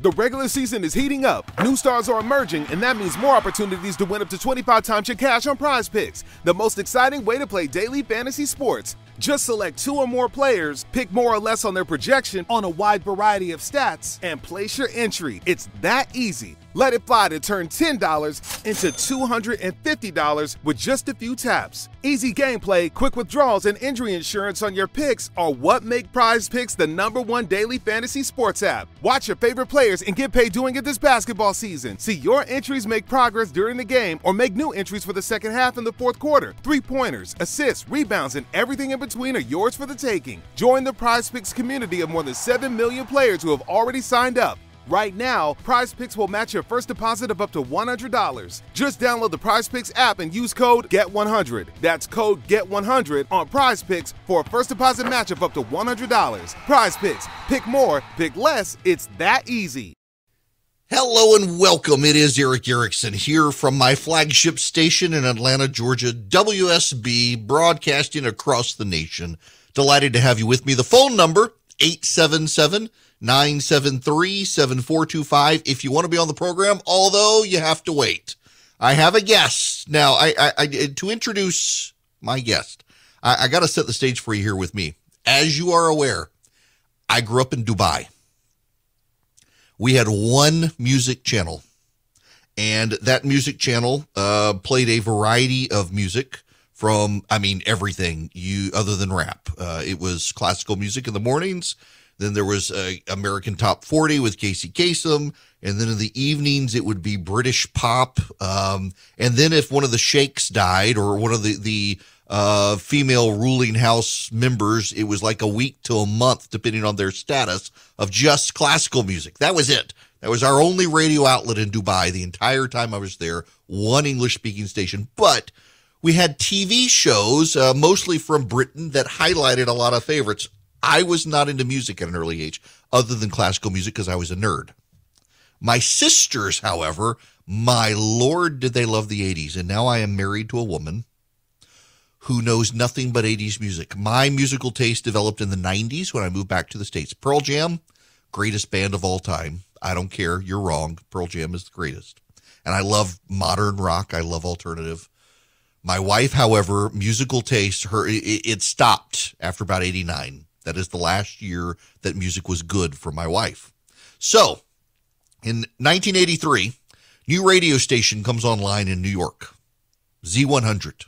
The regular season is heating up. New stars are emerging, and that means more opportunities to win up to 25 times your cash on prize picks. The most exciting way to play daily fantasy sports. Just select two or more players, pick more or less on their projection on a wide variety of stats, and place your entry. It's that easy. Let it fly to turn $10 into $250 with just a few taps. Easy gameplay, quick withdrawals, and injury insurance on your picks are what make Prize Picks the number one daily fantasy sports app. Watch your favorite players and get paid doing it this basketball season. See your entries make progress during the game or make new entries for the second half and the fourth quarter. Three pointers, assists, rebounds, and everything in between are yours for the taking. Join the Prize Picks community of more than 7 million players who have already signed up. Right now, Prize Picks will match your first deposit of up to $100. Just download the Prize Picks app and use code GET100. That's code GET100 on Prize Picks for a first deposit match of up to $100. Prize Picks. Pick more, pick less. It's that easy. Hello and welcome. It is Erick Erickson here from my flagship station in Atlanta, Georgia, WSB, broadcasting across the nation. Delighted to have you with me. The phone number, 877- 973 7425 if you want to be on the program, although you have to wait. I have a guest. Now, I, I, I to introduce my guest, I, I got to set the stage for you here with me. As you are aware, I grew up in Dubai. We had one music channel, and that music channel uh, played a variety of music from, I mean, everything you other than rap. Uh, it was classical music in the mornings then there was a American Top 40 with Casey Kasem. And then in the evenings, it would be British pop. Um, and then if one of the sheikhs died or one of the, the uh, female ruling house members, it was like a week to a month, depending on their status, of just classical music. That was it. That was our only radio outlet in Dubai the entire time I was there, one English speaking station. But we had TV shows, uh, mostly from Britain, that highlighted a lot of favorites. I was not into music at an early age, other than classical music, because I was a nerd. My sisters, however, my lord, did they love the 80s. And now I am married to a woman who knows nothing but 80s music. My musical taste developed in the 90s when I moved back to the States. Pearl Jam, greatest band of all time. I don't care. You're wrong. Pearl Jam is the greatest. And I love modern rock. I love alternative. My wife, however, musical taste, her it, it stopped after about 89. That is the last year that music was good for my wife. So, in 1983, new radio station comes online in New York, Z100.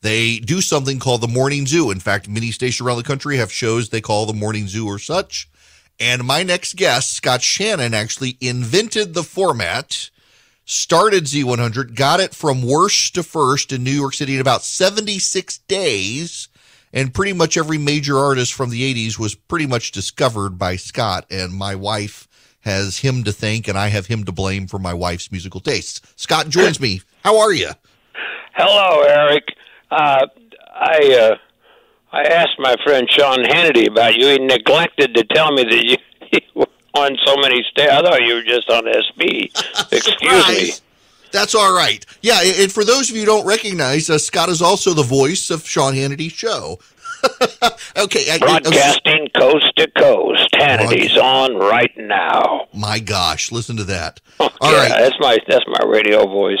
They do something called the Morning Zoo. In fact, many stations around the country have shows they call the Morning Zoo or such. And my next guest, Scott Shannon, actually invented the format, started Z100, got it from worst to first in New York City in about 76 days and pretty much every major artist from the 80s was pretty much discovered by Scott and my wife has him to thank and I have him to blame for my wife's musical tastes. Scott joins me. How are you? Hello, Erick. Uh, I uh, I asked my friend Sean Hannity about you. He neglected to tell me that you, you were on so many stations. I thought you were just on SB. Excuse me. That's all right. Yeah, and for those of you who don't recognize, uh, Scott is also the voice of Sean Hannity's show. okay, broadcasting I, coast to coast. Hannity's on right now. My gosh, listen to that. Okay, all right, that's my that's my radio voice.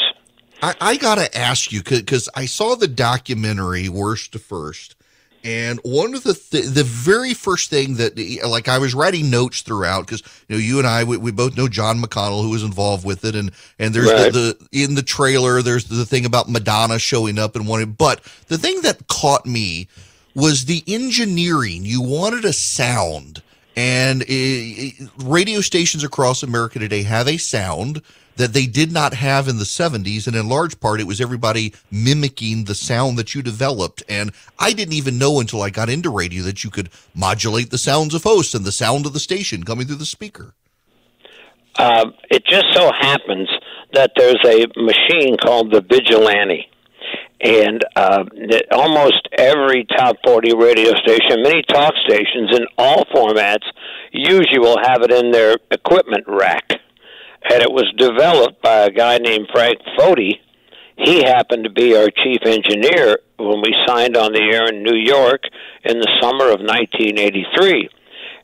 I, I got to ask you because I saw the documentary Worst to First, and one of the th- the very first thing that like I was writing notes throughout because you know you and I we, we, both know John McConnell who was involved with it and and there's right. the, the, in the trailer there's the thing about Madonna showing up and wanting but the thing that caught me was the engineering you wanted a sound and it, it, radio stations across America today have a sound that they did not have in the 70s. And in large part, it was everybody mimicking the sound that you developed. And I didn't even know until I got into radio that you could modulate the sounds of hosts and the sound of the station coming through the speaker. Uh, it just so happens that there's a machine called the Vigilante. And uh, almost every top 40 radio station, many talk stations in all formats, usually will have it in their equipment rack and it was developed by a guy named Frank Foti. He happened to be our chief engineer when we signed on the air in New York in the summer of 1983.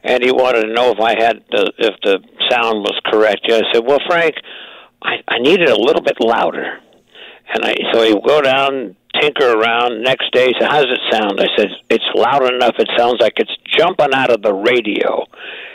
and he wanted to know if I had the if the sound was correct. I said, "Well, Frank, I, I need it a little bit louder." And I so he go down, tinker around. Next day, he said, "How does it sound?" I said, "It's loud enough. It sounds like it's jumping out of the radio."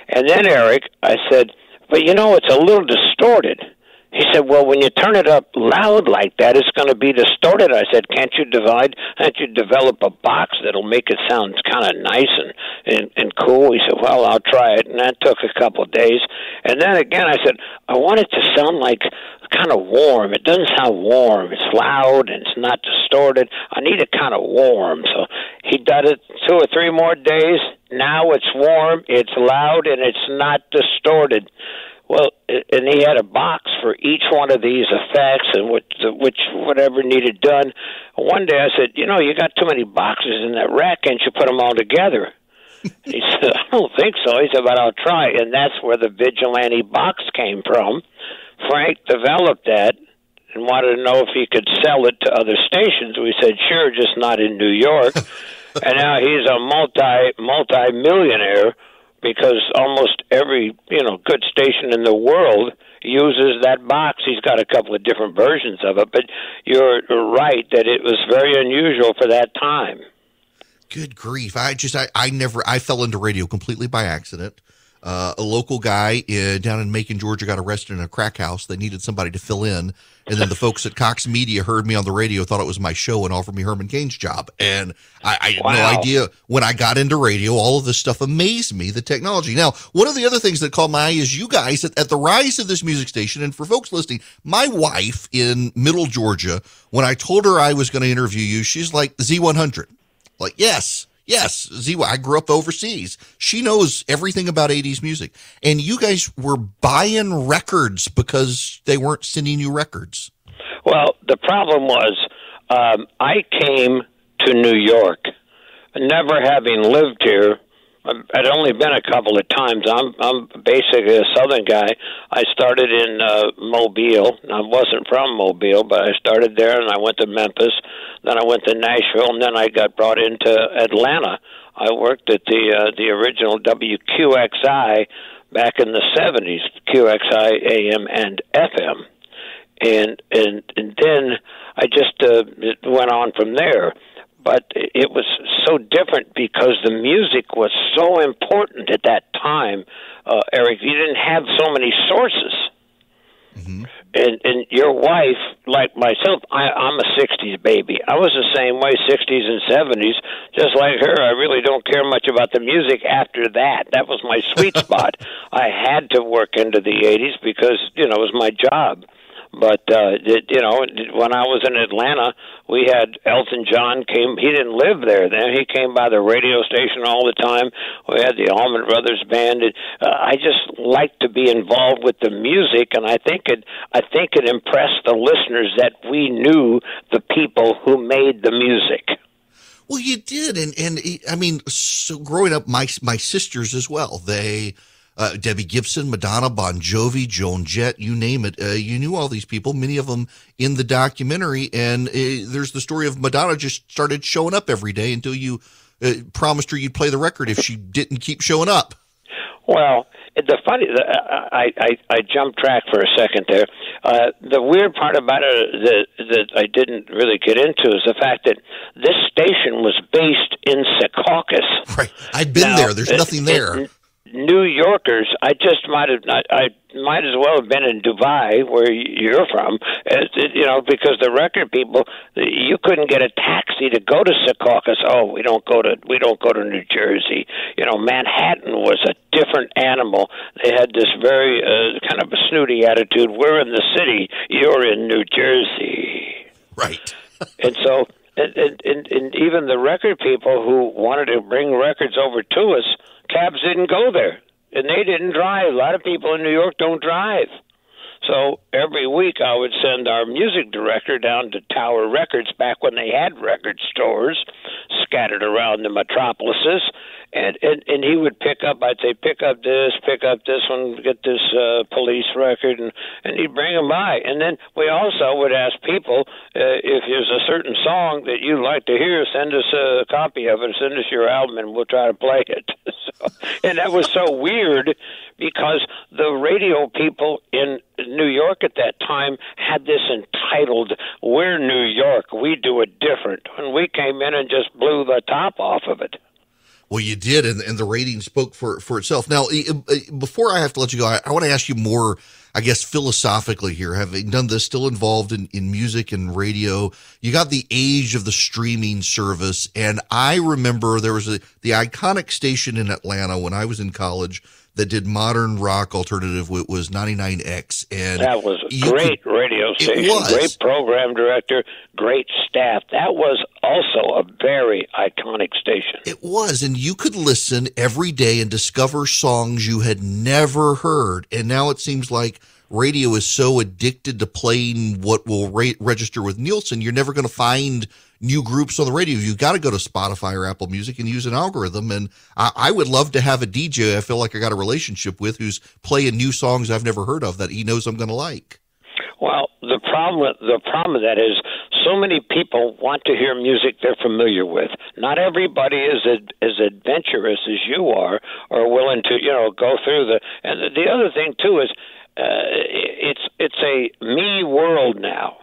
And then Erick, I said, "But you know, it's a little distorted." He said, "Well, when you turn it up loud like that, it's going to be distorted." I said, "Can't you divide? Can't you develop a box that'll make it sound kind of nice and, and and cool?" He said, "Well, I'll try it." And that took a couple of days. And then again, I said, "I want it to sound like kind of warm. It doesn't sound warm. It's loud and it's not distorted. I need it kind of warm." So he did it two or three more days. Now it's warm, it's loud, and it's not distorted. Well, and he had a box for each one of these effects and which, which whatever needed done. One day I said, "You know, you got too many boxes in that rack. Can't you put them all together?" he said, "I don't think so." He said, "But I'll try." And that's where the vigilante box came from. Frank developed that and wanted to know if he could sell it to other stations. We said, "Sure, just not in New York." and now he's a multi multi millionaire because almost every you know good station in the world uses that box. He's got a couple of different versions of it, but you're right that it was very unusual for that time. Good grief! I just I, I never I fell into radio completely by accident. Uh, a local guy uh, down in Macon, Georgia, got arrested in a crack house. They needed somebody to fill in, and then the folks at Cox Media heard me on the radio, thought it was my show, and offered me Herman Cain's job. And I, I had wow. no idea when I got into radio. All of this stuff amazed me. The technology. Now, one of the other things that caught my eye is you guys at, at the rise of this music station. And for folks listening, my wife in Middle Georgia, when I told her I was going to interview you, she's like Z100. Like, yes, Yes, Ziwa. I grew up overseas. She knows everything about 80s music. And you guys were buying records because they weren't sending you records. Well, the problem was um, I came to New York, never having lived here I'd only been a couple of times. I'm I'm basically a Southern guy. I started in uh, Mobile. I wasn't from Mobile, but I started there, and I went to Memphis. Then I went to Nashville, and then I got brought into Atlanta. I worked at the uh, the original WQXI back in the '70s, QXI AM and FM, and and and then I just uh, went on from there but it was so different because the music was so important at that time. Uh, Erick, you didn't have so many sources. Mm-hmm. And and your wife, like myself, I, I'm a '60s baby. I was the same way, '60s and '70s, just like her. I really don't care much about the music after that. That was my sweet spot. I had to work into the '80s because you know it was my job. But uh, it, you know, when I was in Atlanta, we had Elton John came. He didn't live there then. He came by the radio station all the time. We had the Allman Brothers Band. And, uh, I just liked to be involved with the music, and I think it. I think it impressed the listeners that we knew the people who made the music. Well, you did, and and I mean, so growing up, my my sisters as well. They uh, Debbie Gibson, Madonna, Bon Jovi, Joan Jett, you name it. Uh, you knew all these people, many of them in the documentary. And uh, there's the story of Madonna just started showing up every day until you uh, promised her you'd play the record if she didn't keep showing up. Well, the funny, I, I, I jumped track for a second there. Uh, the weird part about it that, that I didn't really get into is the fact that this station was based in Secaucus. Right, I've been now, there. There's nothing there. It, New Yorkers, I just might have not. I might as well have been in Dubai, where you're from, as, you know, because the record people, you couldn't get a taxi to go to Secaucus. Oh, we don't go to we don't go to New Jersey. You know, Manhattan was a different animal. They had this very uh, kind of a snooty attitude. We're in the city. You're in New Jersey. Right. and so, and, and, and even the record people who wanted to bring records over to us cabs didn't go there, and they didn't drive. A lot of people in New York don't drive. So every week I would send our music director down to Tower Records back when they had record stores scattered around the metropolises, and and and he would pick up. I'd say, pick up this, pick up this one, get this uh, police record, and and he'd bring them by. And then we also would ask people uh, if there's a certain song that you'd like to hear, send us a copy of it, send us your album, and we'll try to play it. and that was so weird because the radio people in New York at that time had this entitled "We're New York, we do it different," and we came in and just blew the top off of it. Well, you did, and, and the rating spoke for, for itself. Now, before I have to let you go, I, I want to ask you more, I guess, philosophically here. Having done this, still involved in, in music and radio, you got the age of the streaming service. And I remember there was a, the iconic station in Atlanta when I was in college that did modern rock alternative was 99X. And that was a great could, radio station, great program director, great staff. That was also a very iconic station. It was, and you could listen every day and discover songs you had never heard. And now it seems like radio is so addicted to playing what will re- register with Nielsen, you're never going to find new groups on the radio. You've got to go to Spotify or Apple Music and use an algorithm. And I, I would love to have a DJ I feel like I got a relationship with who's playing new songs I've never heard of that he knows I'm going to like. Well, the problem the problem with that is so many people want to hear music they're familiar with. Not everybody is as adventurous as you are, or willing to you know go through the. And the other thing too is uh, it's it's a me world now.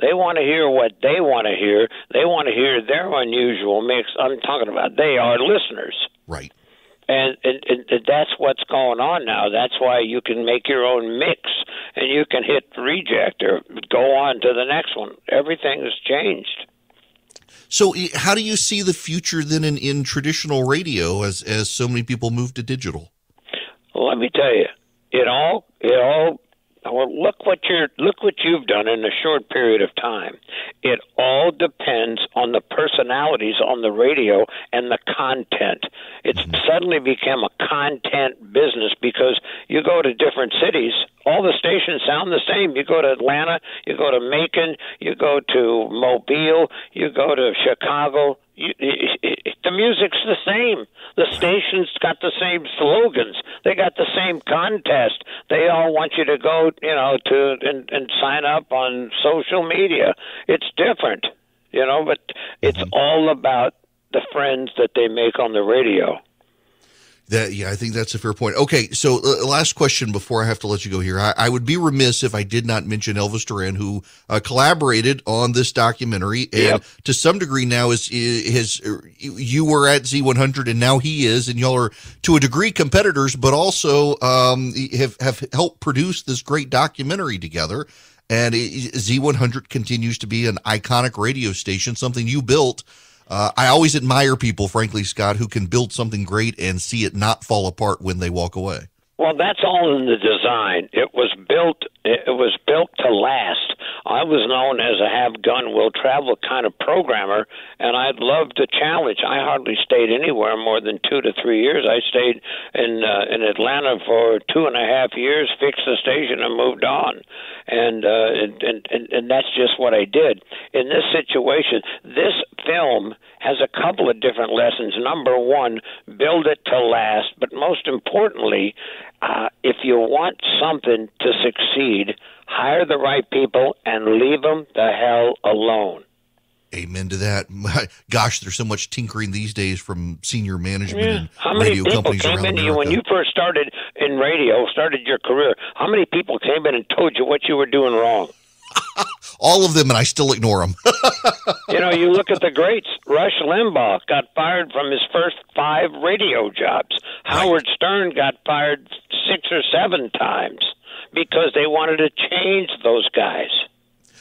They want to hear what they want to hear. They want to hear their unusual mix. I'm talking about they are listeners. Right. And, and, and that's what's going on now. That's why you can make your own mix and you can hit reject or go on to the next one. Everything has changed. So, how do you see the future then in, in traditional radio as as so many people move to digital? Well, let me tell you, it all it all well, look what you're look what you've done in a short period of time. It all depends on the personalities on the radio and the content. It's mm-hmm. suddenly become a content business because you go to different cities, all the stations sound the same. You go to Atlanta, you go to Macon, you go to Mobile, you go to Chicago, you, it, the music's the same. The stations got the same slogans. They got the same contest. They all want you to go, you know, to and, and sign up on social media. It's different, you know, but it's mm-hmm. all about the friends that they make on the radio. That yeah, I think that's a fair point. Okay, so uh, last question before I have to let you go here. I, I, would be remiss if I did not mention Elvis Duran, who uh, collaborated on this documentary, and yep. to some degree now is his. You were at Z100, and now he is, and y'all are to a degree competitors, but also um, have have helped produce this great documentary together. And Z100 continues to be an iconic radio station, something you built uh, I always admire people, frankly, Scott, who can build something great and see it not fall apart when they walk away. Well, that's all in the design. It was built. It was built to last. I was known as a have gun will travel kind of programmer, and I'd love to challenge. I hardly stayed anywhere more than two to three years. I stayed in uh, in Atlanta for two and a half years, fixed the station, and moved on. And uh, and, and and that's just what I did. In this situation, this film has a couple of different lessons. Number one, build it to last, but most importantly, uh, if you want something to succeed, hire the right people and leave them the hell alone. Amen to that. My, Gosh, there's so much tinkering these days from senior management yeah. and how many radio people companies came around into America. you when you first started in radio, started your career? How many people came in and told you what you were doing wrong? All of them, and I still ignore them. you know, you look at the greats. Rush Limbaugh got fired from his first five radio jobs. Right. Howard Stern got fired six or seven times because they wanted to change those guys.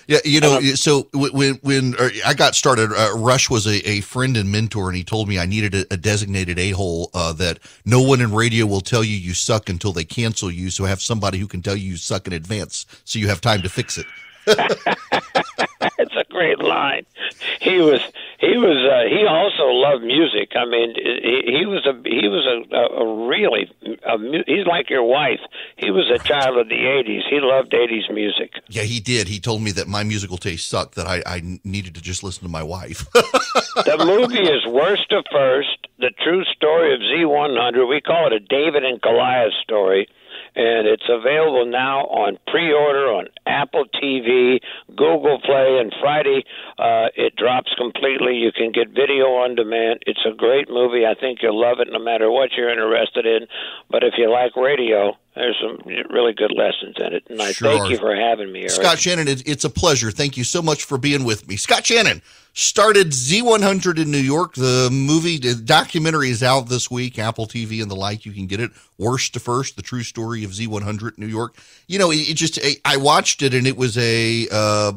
Yeah, you know, um, so when when I got started, uh, Rush was a, a friend and mentor, and he told me I needed a, a designated a hole uh, that no one in radio will tell you you suck until they cancel you. So have somebody who can tell you you suck in advance, so you have time to fix it. it's a great line. He was he was uh, he also loved music. I mean, he, he was a he was a, a really a, he's like your wife. He was a child of the '80s. He loved '80s music. Yeah, he did. He told me that my musical taste sucked. That I, I needed to just listen to my wife. the movie is worst to first. The true story of Z100. We call it a David and Goliath story and it's available now on pre-order on Apple TV, Google Play, and Friday uh, it drops completely. You can get video on demand. It's a great movie. I think you'll love it no matter what you're interested in. But if you like radio, there's some really good lessons in it. And I sure. thank you for having me, Erick. Scott Shannon, it's a pleasure. Thank you so much for being with me. Scott Shannon started Z100 in New York. The movie, the documentary is out this week, Apple TV and the like. You can get it. Worst to First, the true story of Z100 New York. You know, it, it just, I watched it and it was a, uh,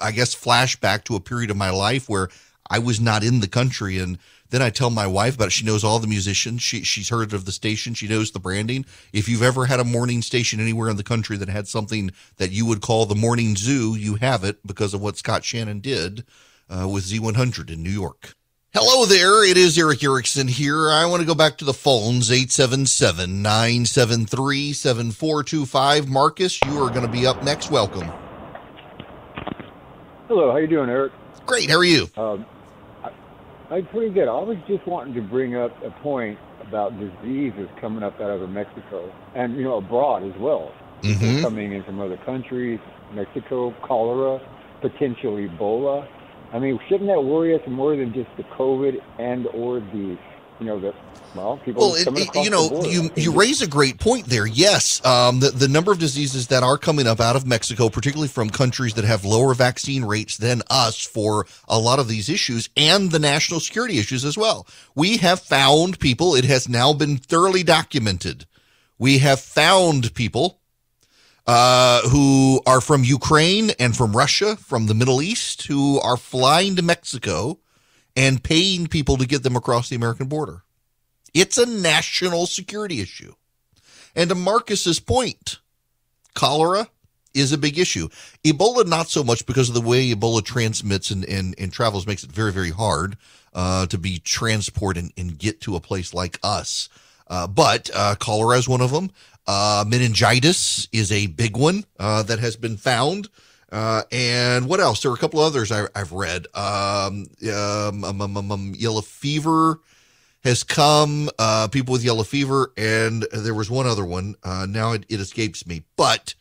I guess, flashback to a period of my life where I was not in the country and then I tell my wife about it. She knows all the musicians. She she's heard of the station. She knows the branding. If you've ever had a morning station anywhere in the country that had something that you would call the morning zoo, you have it because of what Scott Shannon did uh, with Z100 in New York. Hello there. It is Erick Erickson here. I want to go back to the phones 877 973 7425. Marcus, you are going to be up next. Welcome. Hello. How you doing, Erick? Great. How are you? Um, I'm pretty good. I was just wanting to bring up a point about diseases coming up out of Mexico and, you know, abroad as well. Mm-hmm. Coming in from other countries, Mexico, cholera, potentially Ebola. I mean, shouldn't that worry us more than just the COVID and or the you know, the well, people well, it, you know, you you raise a great point there. Yes, um, the the number of diseases that are coming up out of Mexico, particularly from countries that have lower vaccine rates than us for a lot of these issues, and the national security issues as well. We have found people. It has now been thoroughly documented. We have found people uh, who are from Ukraine and from Russia, from the Middle East, who are flying to Mexico and paying people to get them across the American border. It's a national security issue. And to Marcus's point, cholera is a big issue. Ebola, not so much because of the way Ebola transmits and, and, and travels makes it very, very hard uh, to be transported and, and, get to a place like us. Uh, but uh, cholera is one of them. Uh, meningitis is a big one uh, that has been found. Uh, and what else? There are a couple others I, have read. Um um, um, um, um, yellow fever has come. Uh, people with yellow fever, and there was one other one. Uh, now it, it, escapes me, but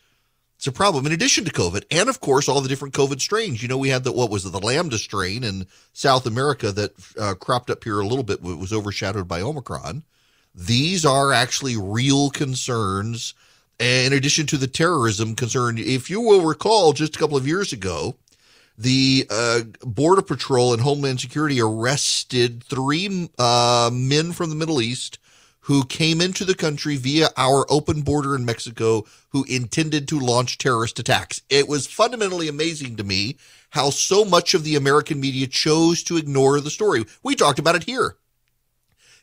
it's a problem. In addition to COVID, and of course all the different COVID strains. You know, we had the what was it, the Lambda strain in South America that uh, cropped up here a little bit. but Was overshadowed by Omicron. These are actually real concerns in addition to the terrorism concern, if you will recall, just a couple of years ago, the uh, Border Patrol and Homeland Security arrested three uh, men from the Middle East who came into the country via our open border in Mexico who intended to launch terrorist attacks. It was fundamentally amazing to me how so much of the American media chose to ignore the story. We talked about it here.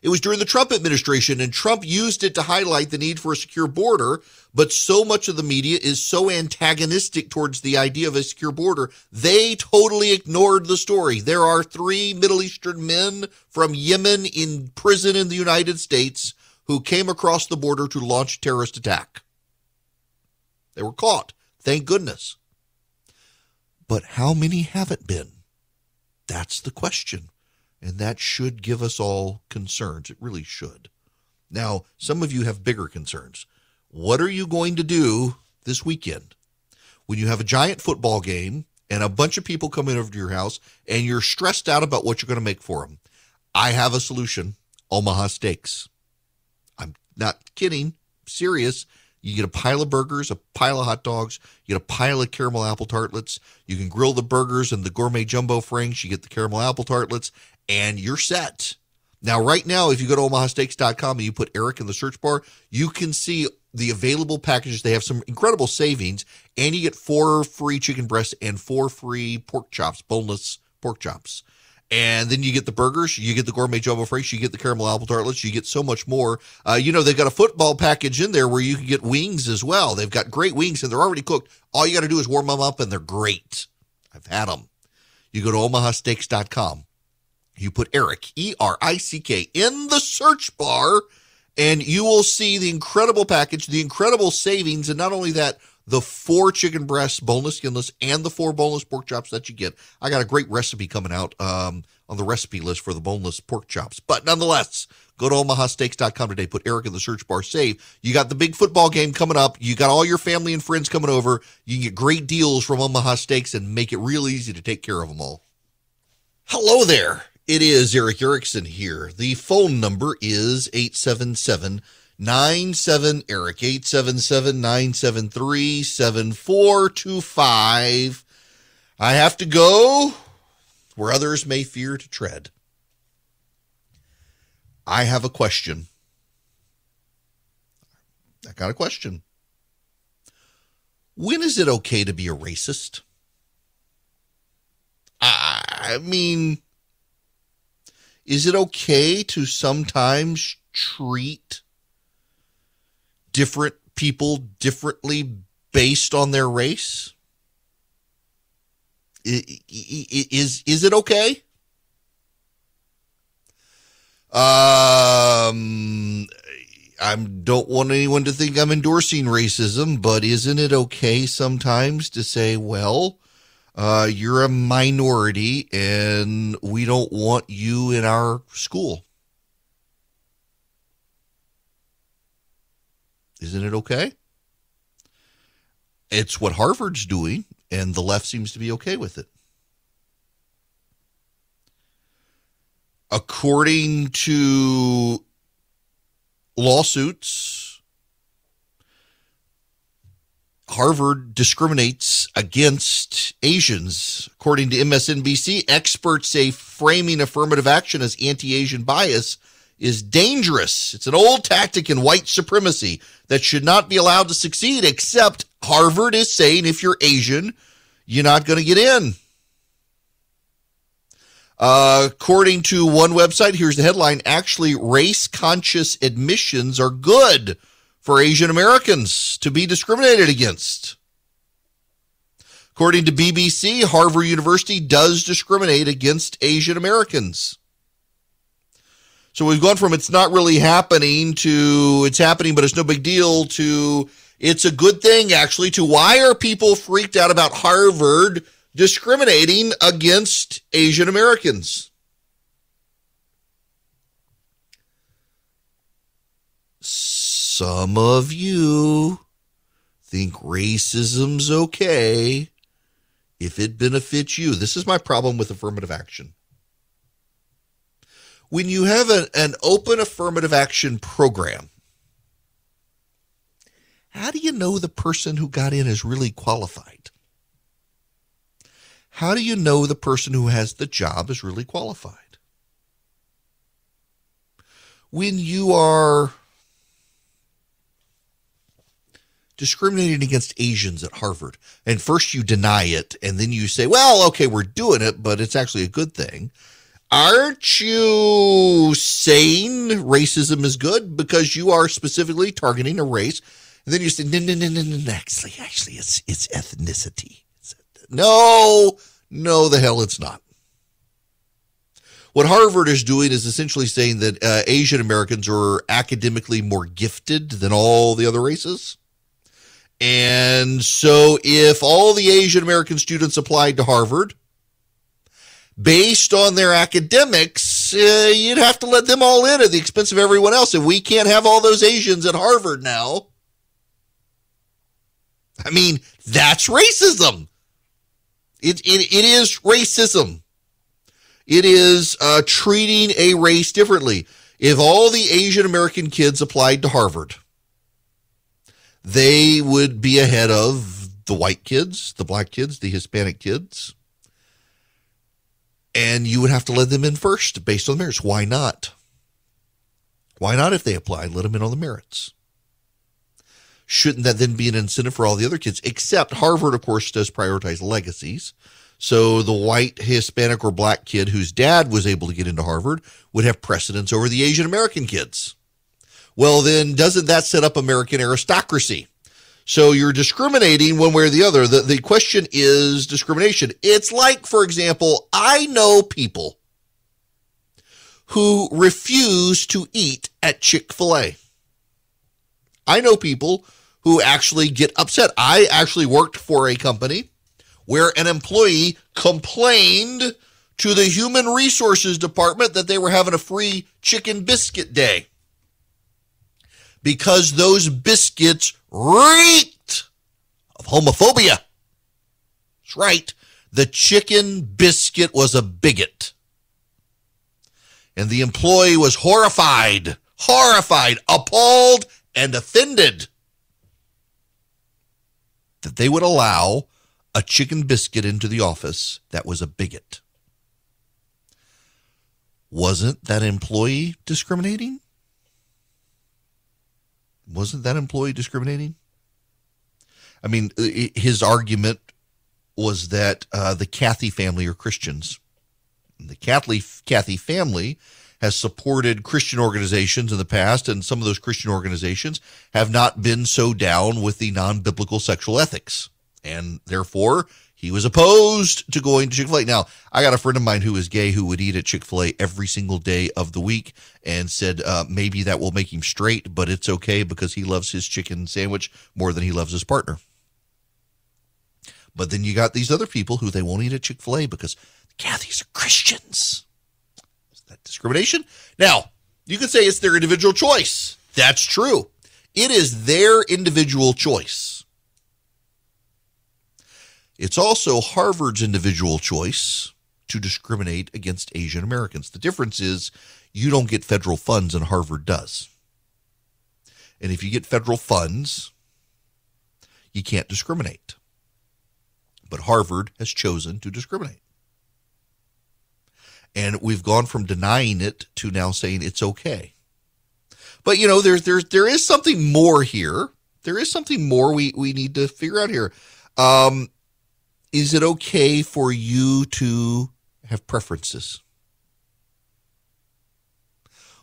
It was during the Trump administration, and Trump used it to highlight the need for a secure border. But so much of the media is so antagonistic towards the idea of a secure border, they totally ignored the story. There are three Middle Eastern men from Yemen in prison in the United States who came across the border to launch a terrorist attack. They were caught. Thank goodness. But how many haven't been? That's the question. And that should give us all concerns. It really should. Now, some of you have bigger concerns. What are you going to do this weekend when you have a giant football game and a bunch of people coming over to your house and you're stressed out about what you're going to make for them? I have a solution Omaha Steaks. I'm not kidding, serious. You get a pile of burgers, a pile of hot dogs, you get a pile of caramel apple tartlets. You can grill the burgers and the gourmet jumbo franks. You get the caramel apple tartlets, and you're set. Now, right now, if you go to omahasteaks.com and you put Erick in the search bar, you can see the available packages. They have some incredible savings, and you get four free chicken breasts and four free pork chops, boneless pork chops. And then you get the burgers, you get the gourmet jumbo franks, you get the caramel apple tartlets, you get so much more. Uh, you know, they've got a football package in there where you can get wings as well. They've got great wings and they're already cooked. All you got to do is warm them up and they're great. I've had them. You go to omahasteaks.com. You put Erick, E R I C K, in the search bar, and you will see the incredible package, the incredible savings, and not only that, the four chicken breasts, boneless, skinless, and the four boneless pork chops that you get. I got a great recipe coming out um, on the recipe list for the boneless pork chops. But nonetheless, go to omahasteaks.com today. Put Erick in the search bar. Save. You got the big football game coming up. You got all your family and friends coming over. You can get great deals from Omaha Steaks and make it real easy to take care of them all. Hello there. It is Erick Erickson here. The phone number is 877 97 Erick 877 973 7425. I have to go where others may fear to tread. I have a question. I got a question. When is it okay to be a racist? I mean, is it okay to sometimes treat different people differently based on their race? Is is it okay? Um, I don't want anyone to think I'm endorsing racism, but isn't it okay sometimes to say, well, uh, you're a minority and we don't want you in our school? Isn't it okay? It's what Harvard's doing, and the left seems to be okay with it. According to lawsuits, Harvard discriminates against Asians. According to MSNBC, experts say framing affirmative action as anti Asian bias is dangerous. It's an old tactic in white supremacy that should not be allowed to succeed, except Harvard is saying if you're Asian, you're not going to get in. Uh, according to one website, here's the headline actually, race conscious admissions are good for Asian Americans to be discriminated against. According to BBC, Harvard University does discriminate against Asian Americans. So we've gone from it's not really happening to it's happening, but it's no big deal to it's a good thing actually to why are people freaked out about Harvard discriminating against Asian Americans? Some of you think racism's okay if it benefits you. This is my problem with affirmative action when you have a, an open affirmative action program, how do you know the person who got in is really qualified? How do you know the person who has the job is really qualified? When you are discriminating against Asians at Harvard, and first you deny it, and then you say, well, okay, we're doing it, but it's actually a good thing aren't you saying racism is good because you are specifically targeting a race? And then you say, no, no, no, no, no, actually, actually, it's, it's ethnicity. No, no, the hell it's not. What Harvard is doing is essentially saying that uh, Asian Americans are academically more gifted than all the other races. And so if all the Asian American students applied to Harvard, based on their academics, uh, you'd have to let them all in at the expense of everyone else. If we can't have all those Asians at Harvard now, I mean, that's racism. It, it, it is racism. It is uh, treating a race differently. If all the Asian American kids applied to Harvard, they would be ahead of the white kids, the black kids, the Hispanic kids and you would have to let them in first based on the merits. Why not? Why not if they apply? Let them in on the merits. Shouldn't that then be an incentive for all the other kids? Except Harvard, of course, does prioritize legacies. So the white, Hispanic, or black kid whose dad was able to get into Harvard would have precedence over the Asian American kids. Well, then doesn't that set up American aristocracy? So you're discriminating one way or the other. The, the question is discrimination. It's like, for example, I know people who refuse to eat at Chick fil A. I know people who actually get upset. I actually worked for a company where an employee complained to the human resources department that they were having a free chicken biscuit day because those biscuits reeked of homophobia. That's right. The chicken biscuit was a bigot. And the employee was horrified, horrified, appalled, and offended that they would allow a chicken biscuit into the office that was a bigot. Wasn't that employee discriminating? Wasn't that employee discriminating? I mean, his argument was that uh, the Cathy family are Christians. The Kathy, Cathy family has supported Christian organizations in the past, and some of those Christian organizations have not been so down with the non biblical sexual ethics. And therefore, he was opposed to going to Chick fil A. Now, I got a friend of mine who is gay who would eat at Chick fil A every single day of the week and said uh, maybe that will make him straight, but it's okay because he loves his chicken sandwich more than he loves his partner. But then you got these other people who they won't eat at Chick fil A because Cathy's are Christians Is that discrimination. Now, you could say it's their individual choice. That's true. It is their individual choice. It's also Harvard's individual choice to discriminate against Asian Americans. The difference is you don't get federal funds and Harvard does. And if you get federal funds, you can't discriminate. But Harvard has chosen to discriminate. And we've gone from denying it to now saying it's okay. But you know, there's there's there is something more here. There is something more we we need to figure out here. Um, is it okay for you to have preferences?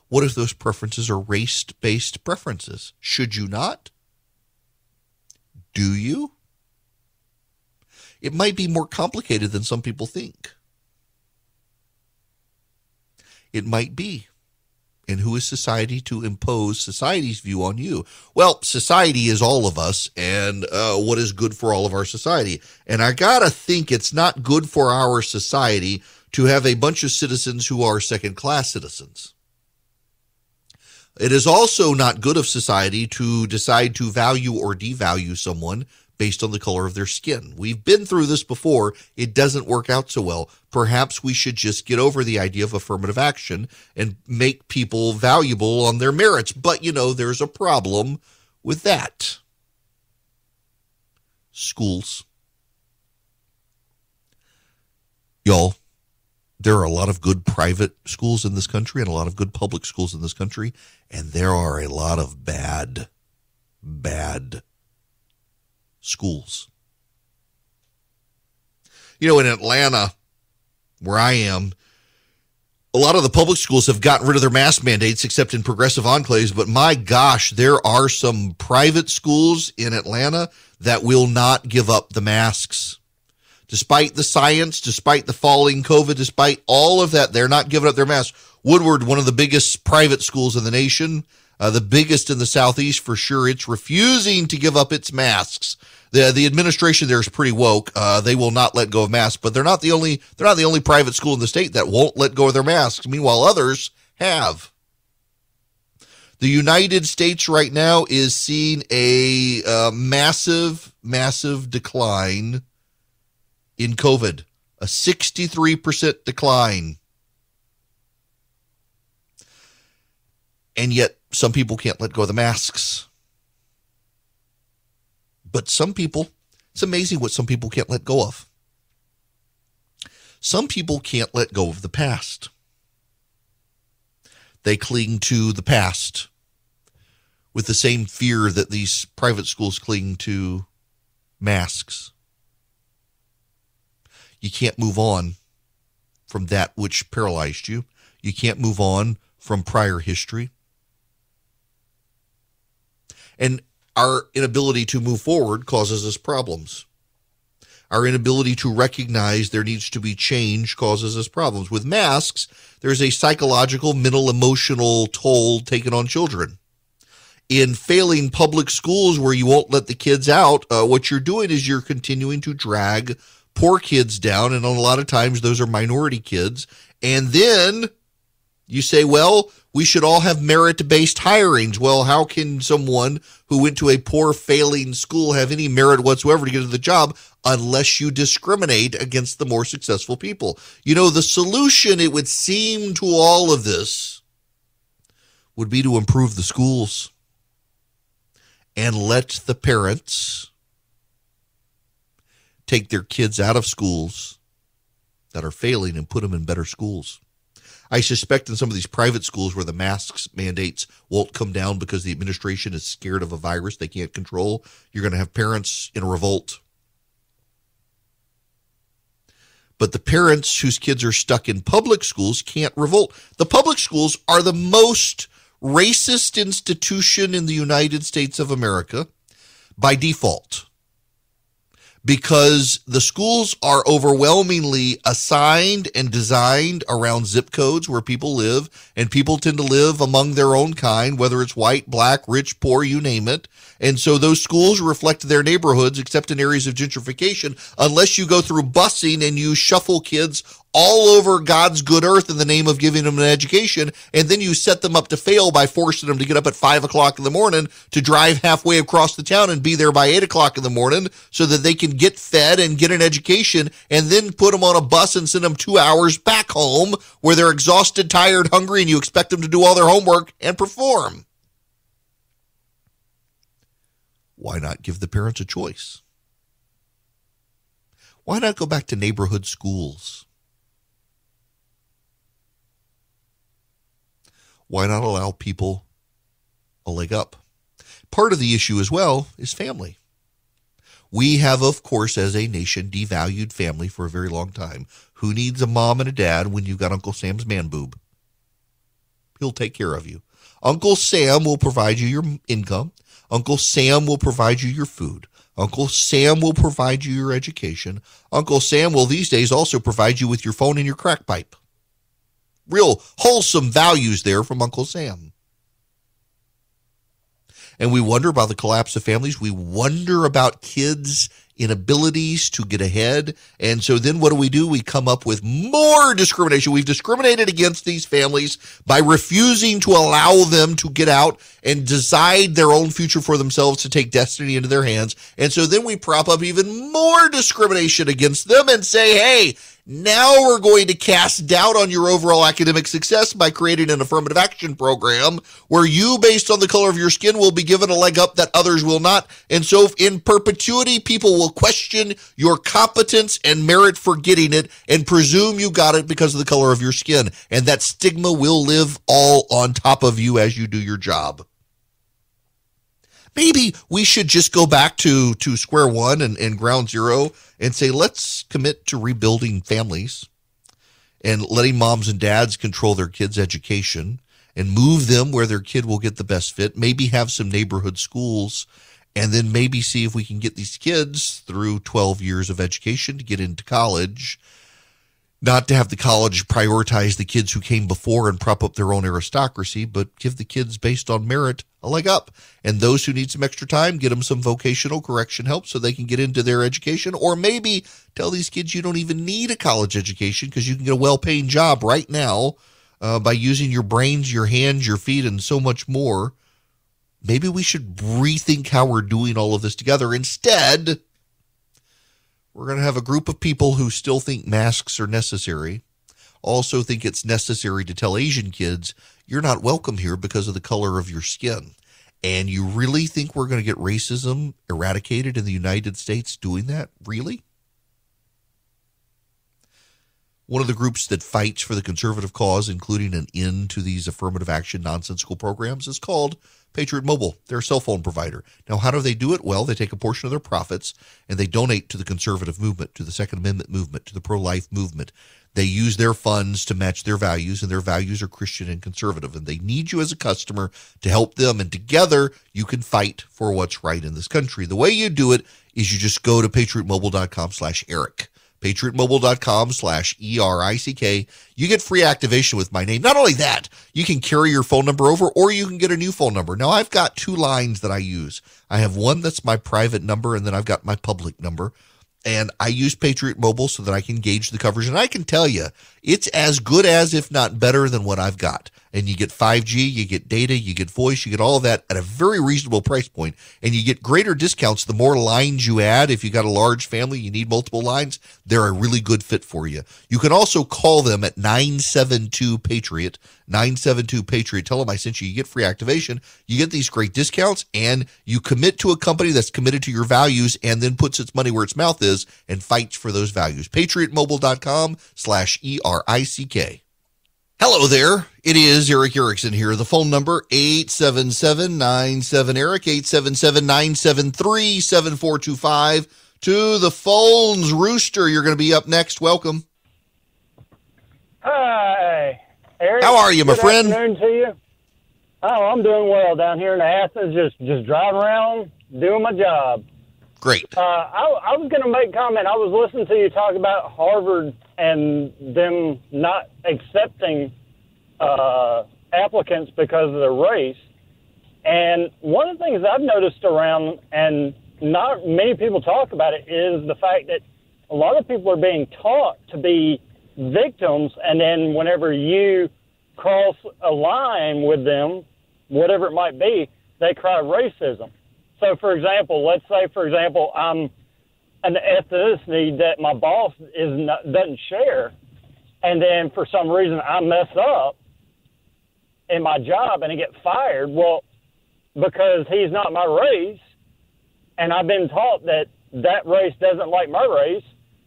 What if those preferences are race based preferences? Should you not? Do you? It might be more complicated than some people think it might be. And who is society to impose society's view on you? Well, society is all of us and uh, what is good for all of our society. And I got to think it's not good for our society to have a bunch of citizens who are second class citizens. It is also not good of society to decide to value or devalue someone based on the color of their skin. We've been through this before. It doesn't work out so well. Perhaps we should just get over the idea of affirmative action and make people valuable on their merits. But, you know, there's a problem with that. Schools. Y'all, there are a lot of good private schools in this country and a lot of good public schools in this country, and there are a lot of bad, bad schools. You know, in Atlanta, where I am, a lot of the public schools have gotten rid of their mask mandates except in progressive enclaves. But my gosh, there are some private schools in Atlanta that will not give up the masks. Despite the science, despite the falling COVID, despite all of that, they're not giving up their masks. Woodward, one of the biggest private schools in the nation, uh, the biggest in the southeast for sure. It's refusing to give up its masks. The the administration there is pretty woke. Uh, they will not let go of masks, but they're not the only they're not the only private school in the state that won't let go of their masks. Meanwhile, others have. The United States right now is seeing a uh, massive, massive decline in COVID, a 63% decline. And yet, some people can't let go of the masks. But some people, it's amazing what some people can't let go of. Some people can't let go of the past. They cling to the past with the same fear that these private schools cling to masks. You can't move on from that which paralyzed you. You can't move on from prior history. And our inability to move forward causes us problems. Our inability to recognize there needs to be change causes us problems. With masks, there's a psychological, mental, emotional toll taken on children. In failing public schools where you won't let the kids out, uh, what you're doing is you're continuing to drag poor kids down. And a lot of times those are minority kids. And then you say, well, we should all have merit based hirings. Well, how can someone who went to a poor, failing school have any merit whatsoever to get to the job unless you discriminate against the more successful people? You know, the solution, it would seem to all of this, would be to improve the schools and let the parents take their kids out of schools that are failing and put them in better schools. I suspect in some of these private schools where the masks mandates won't come down because the administration is scared of a virus they can't control, you're going to have parents in a revolt. But the parents whose kids are stuck in public schools can't revolt. The public schools are the most racist institution in the United States of America by default because the schools are overwhelmingly assigned and designed around zip codes where people live, and people tend to live among their own kind, whether it's white, black, rich, poor, you name it. And so those schools reflect their neighborhoods, except in areas of gentrification, unless you go through busing and you shuffle kids all over God's good earth in the name of giving them an education, and then you set them up to fail by forcing them to get up at five o'clock in the morning to drive halfway across the town and be there by eight o'clock in the morning so that they can get fed and get an education, and then put them on a bus and send them two hours back home where they're exhausted, tired, hungry, and you expect them to do all their homework and perform. Why not give the parents a choice? Why not go back to neighborhood schools? why not allow people a leg up? Part of the issue as well is family. We have, of course, as a nation, devalued family for a very long time. Who needs a mom and a dad when you've got Uncle Sam's man boob? He'll take care of you. Uncle Sam will provide you your income. Uncle Sam will provide you your food. Uncle Sam will provide you your education. Uncle Sam will these days also provide you with your phone and your crack pipe real wholesome values there from Uncle Sam. And we wonder about the collapse of families. We wonder about kids' inabilities to get ahead. And so then what do we do? We come up with more discrimination. We've discriminated against these families by refusing to allow them to get out and decide their own future for themselves to take destiny into their hands. And so then we prop up even more discrimination against them and say, hey, now we're going to cast doubt on your overall academic success by creating an affirmative action program where you, based on the color of your skin, will be given a leg up that others will not. And so in perpetuity, people will question your competence and merit for getting it and presume you got it because of the color of your skin. And that stigma will live all on top of you as you do your job maybe we should just go back to to square one and, and ground zero and say let's commit to rebuilding families and letting moms and dads control their kids' education and move them where their kid will get the best fit. Maybe have some neighborhood schools and then maybe see if we can get these kids through 12 years of education to get into college not to have the college prioritize the kids who came before and prop up their own aristocracy, but give the kids based on merit a leg up. And those who need some extra time, get them some vocational correction help so they can get into their education. Or maybe tell these kids you don't even need a college education because you can get a well paying job right now uh, by using your brains, your hands, your feet, and so much more. Maybe we should rethink how we're doing all of this together. Instead, we're going to have a group of people who still think masks are necessary, also think it's necessary to tell Asian kids, you're not welcome here because of the color of your skin. And you really think we're going to get racism eradicated in the United States doing that? Really? One of the groups that fights for the conservative cause, including an end to these affirmative action nonsensical programs, is called Patriot Mobile, their cell phone provider. Now, how do they do it? Well, they take a portion of their profits and they donate to the conservative movement, to the Second Amendment movement, to the pro life movement. They use their funds to match their values, and their values are Christian and conservative. And they need you as a customer to help them. And together, you can fight for what's right in this country. The way you do it is you just go to patriotmobile.com slash Erick patriotmobile.com slash E-R-I-C-K. You get free activation with my name. Not only that, you can carry your phone number over or you can get a new phone number. Now, I've got two lines that I use. I have one that's my private number and then I've got my public number. And I use Patriot Mobile so that I can gauge the coverage. And I can tell you, it's as good as, if not better than what I've got and you get 5G, you get data, you get voice, you get all of that at a very reasonable price point, and you get greater discounts the more lines you add. If you got a large family, you need multiple lines, they're a really good fit for you. You can also call them at 972 Patriot, 972 Patriot. Tell them I sent you. You get free activation, you get these great discounts, and you commit to a company that's committed to your values and then puts its money where its mouth is and fights for those values. PatriotMobile.com slash E R I C K. Hello there. It is Erick Erickson here. The phone number 877-97-ERIC, 877-973-7425. To the phones, Rooster, you're going to be up next. Welcome. Hi, Erick. How are you, my Good friend? afternoon to you. Oh, I'm doing well down here in Athens. Just just driving around, doing my job. Great. Uh, I, I was going to make comment. I was listening to you talk about Harvard and them not accepting uh, applicants because of their race. And one of the things I've noticed around, and not many people talk about it, is the fact that a lot of people are being taught to be victims, and then whenever you cross a line with them, whatever it might be, they cry racism. So, for example, let's say, for example, I'm an ethnicity that my boss is not, doesn't share, and then for some reason I mess up in my job and I get fired. Well, because he's not my race, and I've been taught that that race doesn't like my race.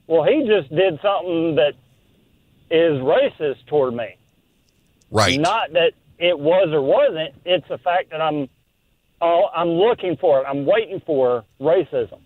Well, he just did something that is racist toward me. Right. Not that it was or wasn't. It's the fact that I'm, oh, I'm looking for it. I'm waiting for racism.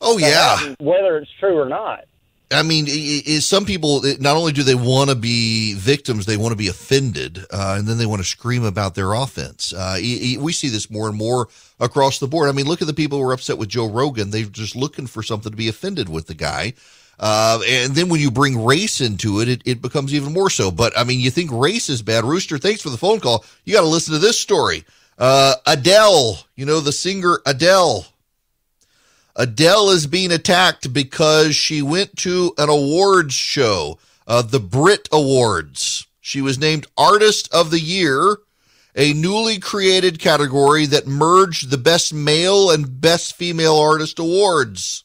oh, yeah. Whether it's true or not. I mean, i- i- some people not only do they want to be victims, they want to be offended, uh, and then they want to scream about their offense. Uh, we see this more and more across the board. I mean, look at the people who are upset with Joe Rogan; they're just looking for something to be offended with the guy. Uh, and then when you bring race into it, it, it becomes even more so. But I mean, you think race is bad. Rooster, thanks for the phone call. You got to listen to this story. Uh, Adele, you know, the singer Adele. Adele is being attacked because she went to an awards show, uh, the Brit Awards. She was named Artist of the Year, a newly created category that merged the Best Male and Best Female Artist awards.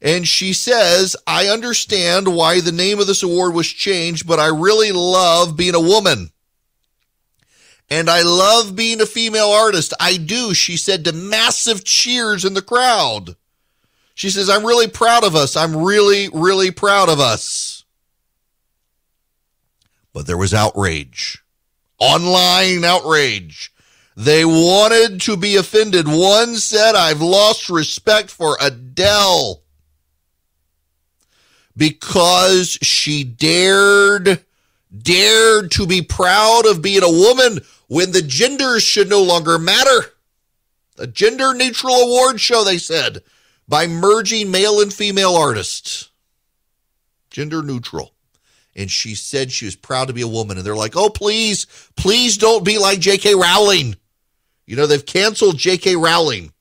And she says, I understand why the name of this award was changed, but I really love being a woman. And I love being a female artist. I do, she said to massive cheers in the crowd. She says, I'm really proud of us. I'm really, really proud of us. But there was outrage, online outrage. They wanted to be offended. One said, I've lost respect for Adele because she dared dared to be proud of being a woman when the genders should no longer matter. A gender neutral award show, they said, by merging male and female artists. Gender neutral. And she said she was proud to be a woman. And they're like, oh, please, please don't be like J.K. Rowling. You know, they've canceled J.K. Rowling.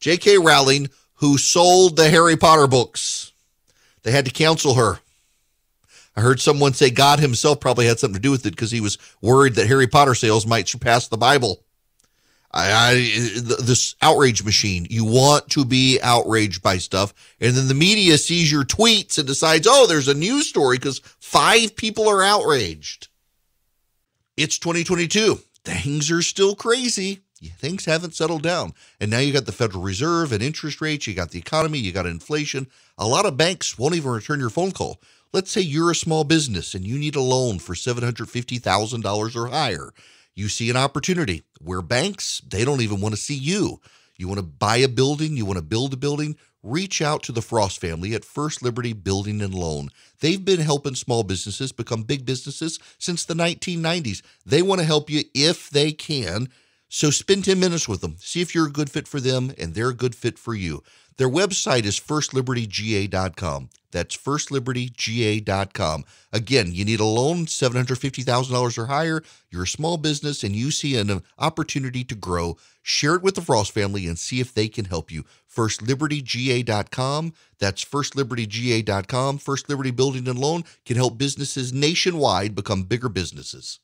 J.K. Rowling, who sold the Harry Potter books. They had to cancel her. I heard someone say God himself probably had something to do with it because he was worried that Harry Potter sales might surpass the Bible. I, I this outrage machine. You want to be outraged by stuff, and then the media sees your tweets and decides, oh, there's a news story because five people are outraged. It's 2022. Things are still crazy. Things haven't settled down. And now you got the Federal Reserve and interest rates, you got the economy, you got inflation. A lot of banks won't even return your phone call. Let's say you're a small business and you need a loan for $750,000 or higher. You see an opportunity where banks, they don't even want to see you. You want to buy a building, you want to build a building, reach out to the Frost family at First Liberty Building and Loan. They've been helping small businesses become big businesses since the 1990s. They want to help you if they can. So spend 10 minutes with them. See if you're a good fit for them and they're a good fit for you. Their website is firstlibertyga.com. That's firstlibertyga.com. Again, you need a loan, $750,000 or higher. You're a small business and you see an opportunity to grow. Share it with the Frost family and see if they can help you. Firstlibertyga.com. That's firstlibertyga.com. First Liberty Building and Loan can help businesses nationwide become bigger businesses.